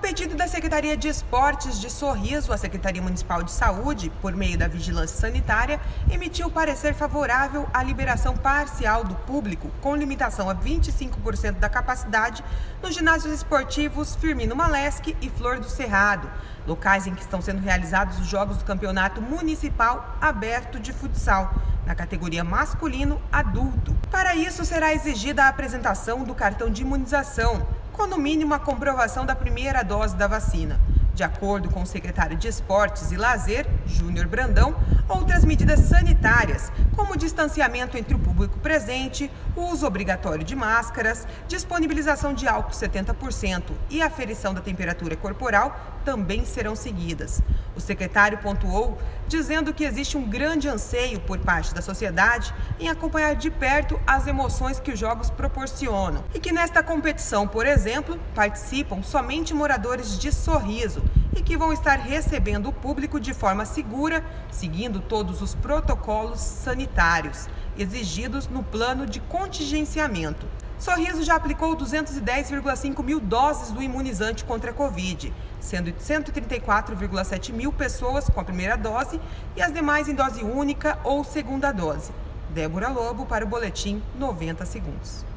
pedido da Secretaria de Esportes de Sorriso, a Secretaria Municipal de Saúde, por meio da Vigilância Sanitária, emitiu parecer favorável à liberação parcial do público, com limitação a 25% da capacidade, nos ginásios esportivos Firmino Malesque e Flor do Cerrado, locais em que estão sendo realizados os jogos do Campeonato Municipal Aberto de Futsal, na categoria masculino adulto. Para isso, será exigida a apresentação do cartão de imunização com no mínimo a comprovação da primeira dose da vacina. De acordo com o secretário de Esportes e Lazer, Júnior Brandão, outras medidas sanitárias, como o distanciamento entre o público presente, o uso obrigatório de máscaras, disponibilização de álcool 70% e aferição da temperatura corporal, também serão seguidas. O secretário pontuou, dizendo que existe um grande anseio por parte da sociedade em acompanhar de perto as emoções que os jogos proporcionam e que nesta competição, por exemplo, participam somente moradores de Sorriso e que vão estar recebendo o público de forma segura, seguindo todos os protocolos sanitários exigidos no plano de contingenciamento. Sorriso já aplicou 210,5 mil doses do imunizante contra a Covid, sendo 134,7 mil pessoas com a primeira dose e as demais em dose única ou segunda dose. Débora Lobo para o Boletim 90 Segundos.